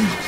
man.